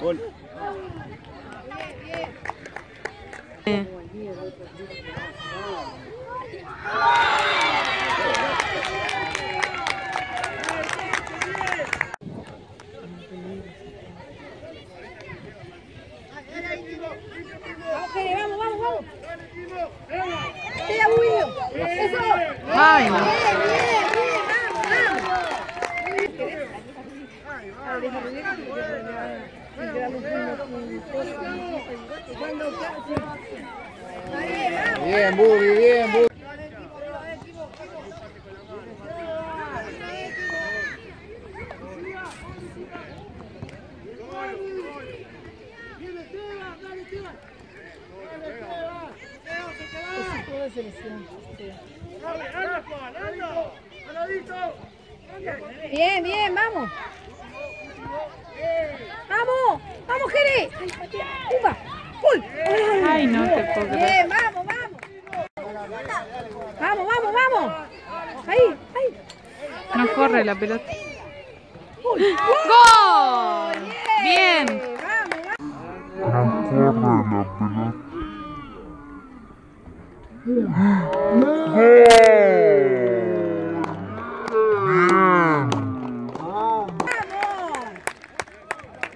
Gol. Ay, no. Bien, bien, bien, vamos, vamos. Bien, Bubi, bien, Bubi. Bien, bien, vamos vamos, Jere. Upa, ¡Uy! Ay, no te puedo. Bien, vamos, vamos. Vamos, vamos, vamos. Ahí, ahí. No corre la pelota. ¡Gol! Bien. Vamos, vamos. ¡Vamos!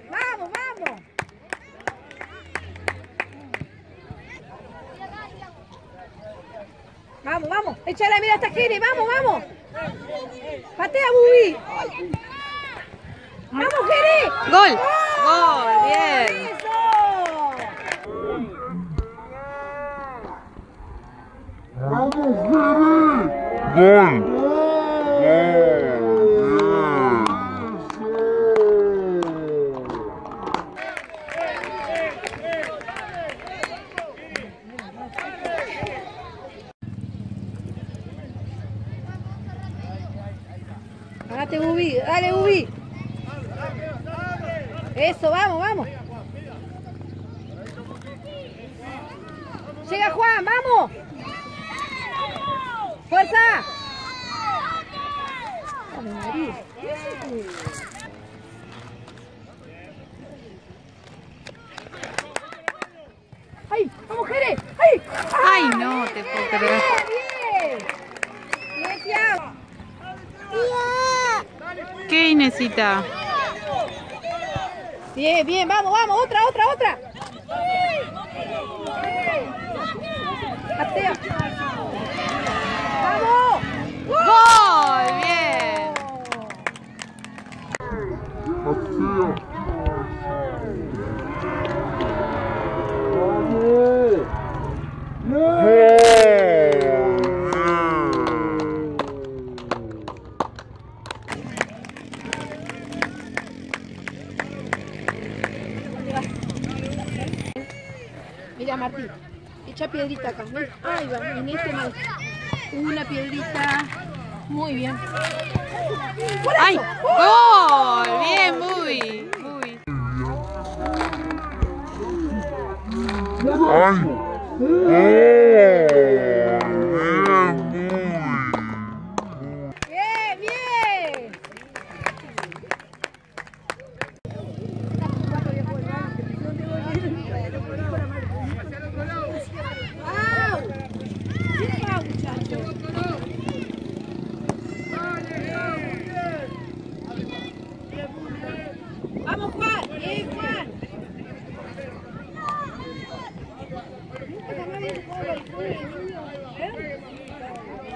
¡Vamos, vamos! Vamos, vamos, échale, mira esta Jere, vamos, vamos. Patea, Bubi. Vamos, Jere. Gol. Gol, bien. Date, Bubi, dale, Bubi. Eso, vamos, vamos. Llega Juan, vamos. Fuerza. ¡Ay! ¡Vamos, Jere! ¡Ay! Ay, no te puedo creer. ¡Bien! ¡Bien! ¿Qué Inesita? Bien, bien, vamos, vamos, otra, otra, otra. Martín, echa piedrita acá. Ahí va, en este mal. Una piedrita. Muy bien. ¡Por ¡Ay! ¡Gol! Bien, Bubi. Bubi. ¡Bien, bien! ¡Au! ¿Qué va, muchacho? Vamos, Juan. Bien, Juan. Nunca jamás había jugado al fútbol, niño. ¿Eh?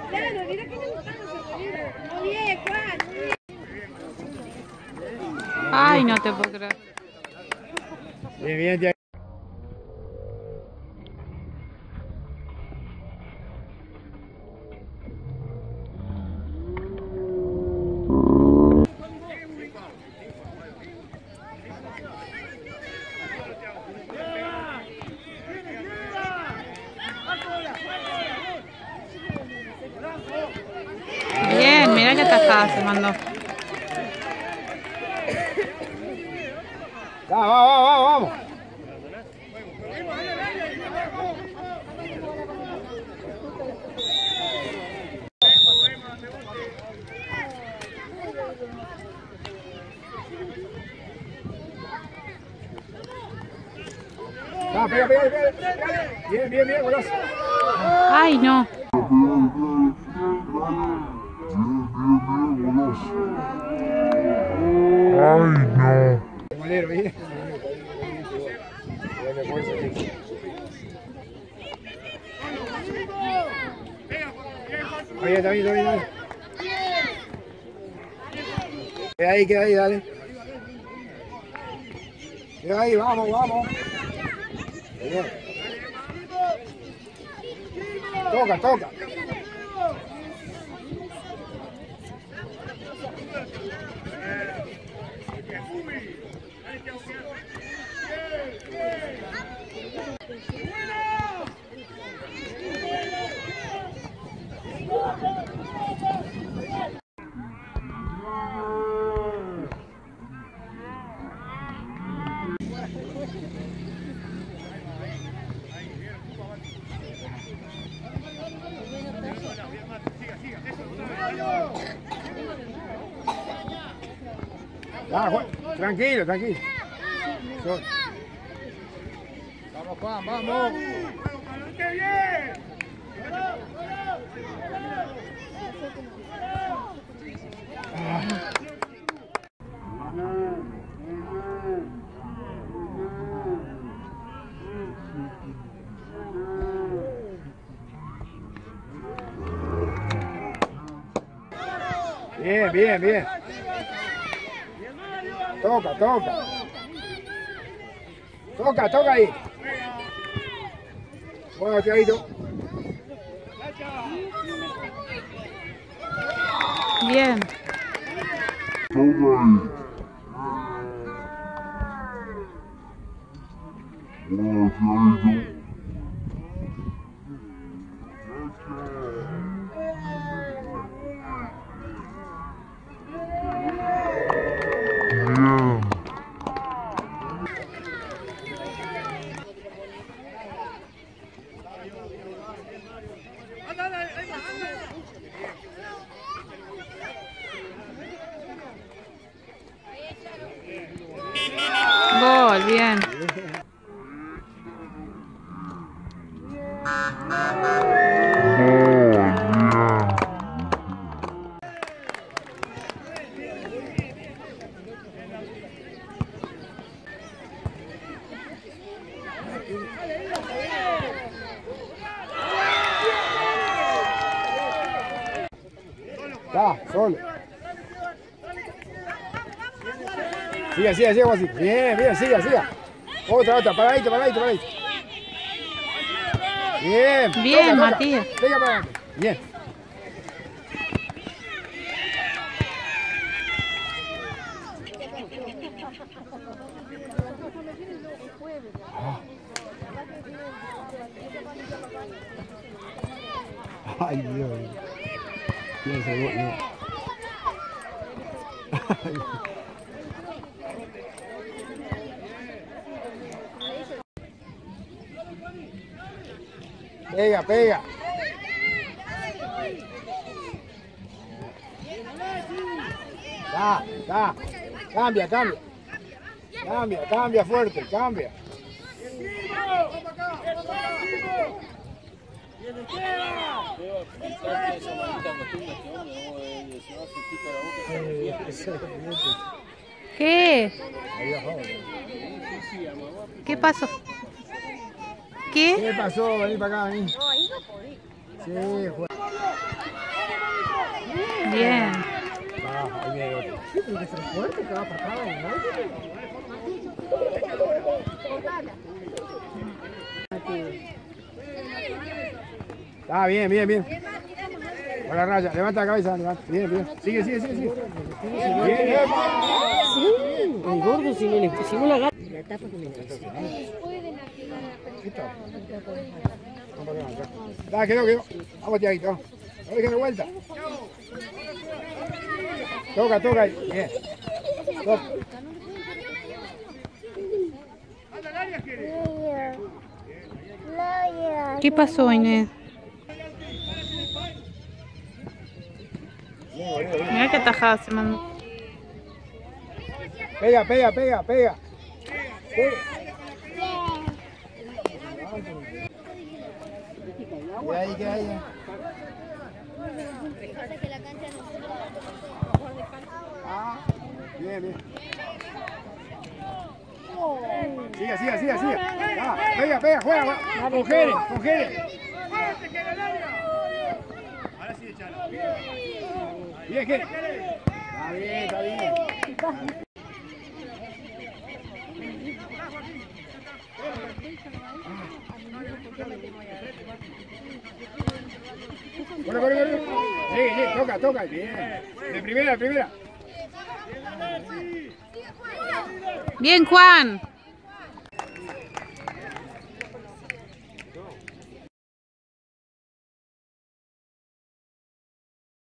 Claro, mira que le gustan los sonidos. Muy bien, Juan. Muy bien. Ay, no te puedo creer. Bien, bien, Tiago. Bien, mira qué tajada se mandó. Vamos, vamos, vamos, vamos. Ah, pega, pega, pega, pega. Bien, bien, bien, golazo. Ay, no. Molero, bien. Está bien, dale. Queda ahí, queda ahí, dale. Queda ahí, vamos, vamos. Toca, toca. Ah, tranquilo, tranquilo. Vamos, Juan, vamos. Bien, bien, bien. Toca, toca. Toca, toca ahí. Bueno, Tiaguito. Bien. Gol, bien. Siga, siga, siga, así. Bien, bien, siga, siga. Otra, otra, paradito, paradito, paradito. Bien. Bien. Matías. Venga para adelante. Bien. Pega, pega. Da, da. Cambia, cambia. Cambia, cambia fuerte, cambia. ¿Qué? ¿Qué pasó? ¿Qué? ¿Qué pasó? Vení para acá, vení. Sí. Bien. Ahí Ah, bien, bien, bien. Con la raya, levanta la cabeza, levanta. Bien, bien. Sigue, sigue, sigue, sigue. Bien, bien. El gordo si no le si no la agarra. Da, quedó, quedó. Vamos, Tiaguito. vamos. No dejen de vuelta. Toca, toca ahí. Bien. Toca. ¿Qué pasó, Inés? Mira qué tajada se mandó. Pega, pega, pega, pega. Pega. Ahí, que ahí. Ah, bien, bien. Siga, siga, siga, siga. Ah, pega, pega, juega, juega. Con Jere, con Jere. Bien, Jere. Está bien, está bien. Corre, corre, corre. Sí, sí, toca, toca. Bien. De primera, de primera. Bien, Juan.